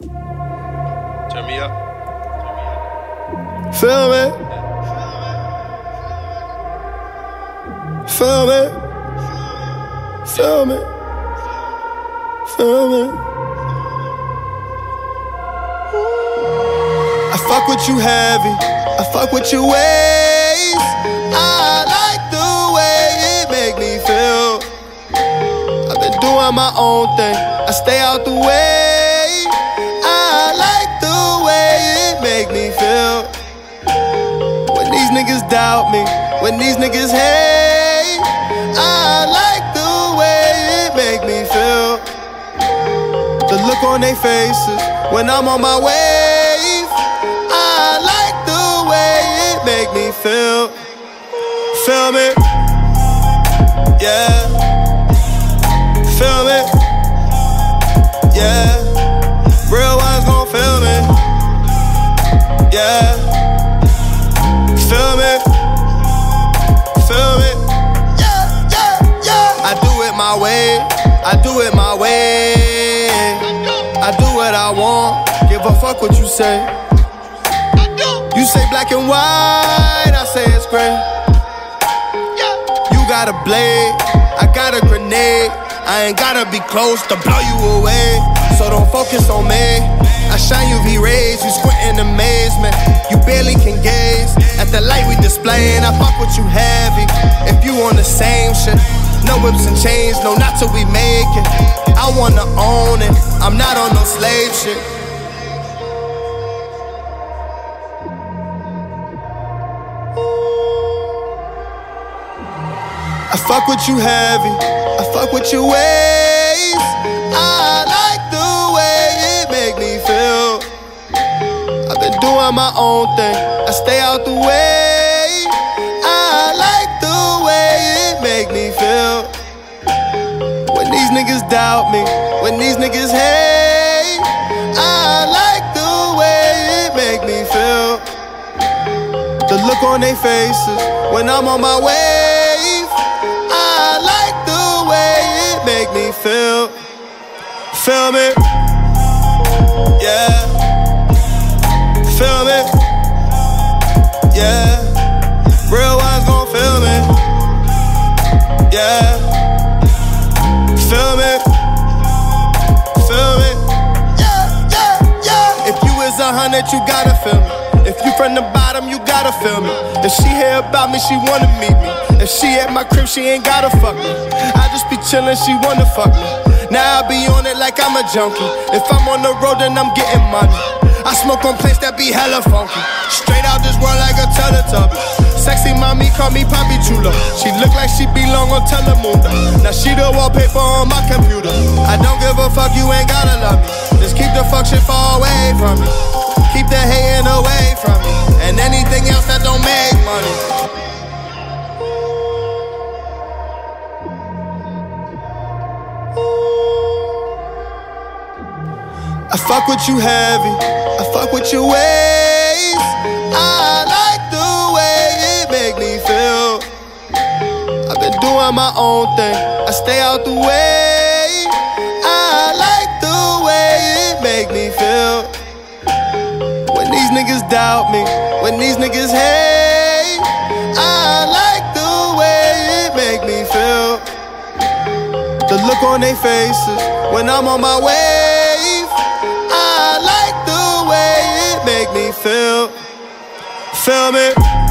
Turn me up. Feel me? Feel me? Feel me? Feel me? I fuck with you heavy. I fuck with your ways. I like the way it make me feel. I've been doing my own thing. I stay out the way. Niggas doubt me, when these niggas hate, I like the way it make me feel. The look on their faces when I'm on my wave. I like the way it make me feel. Feel me? Yeah. My way. I do it my way. I do what I want. Give a fuck what you say. You say black and white, I say it's gray. You got a blade, I got a grenade. I ain't gotta be close to blow you away. So don't focus on me. I shine UV rays, you squint in amazement. You barely can gaze at the light we displaying. I fuck with you heavy. If you on the same shit, no whips and chains, no, not till we make it. I wanna own it. I'm not on no slave shit. I fuck with you heavy. I fuck with your ways. I like the way it make me feel. I've been doing my own thing. I stay out the way. Niggas doubt me, when these niggas hate, I like the way it make me feel. The look on their faces when I'm on my wave. I like the way it make me feel. Feel me? Yeah. Feel me? Yeah. Real ones gon' feel me. Yeah. Hundred, you gotta feel me. If you from the bottom, you gotta feel me. If she hear about me, she wanna meet me. If she at my crib, she ain't gotta fuck me. I just be chillin', she wanna fuck me. Now I be on it like I'm a junkie. If I'm on the road, then I'm getting money. I smoke on plates that be hella funky. Straight out this world like a Teletubby. Sexy mommy call me Poppy Chula. She look like she belong on Telemundo. Now she the wallpaper on my computer. I don't give a fuck, you ain't gotta love me. Just keep the fuck shit far away from me. I fuck with you heavy. I fuck with your ways. I like the way it make me feel. I've been doing my own thing. I stay out the way. I like the way it make me feel. When these niggas doubt me, when these niggas hate, I like the way it make me feel. The look on their faces when I'm on my wave. Make me feel. Feel me?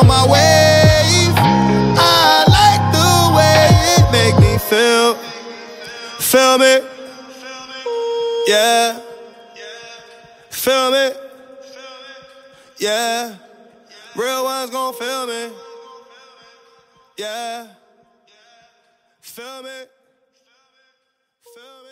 on my wave. I like the way it make me feel. Feel me? Yeah. Feel me? Yeah. Real ones gon' feel me. Yeah. Feel me? Feel me?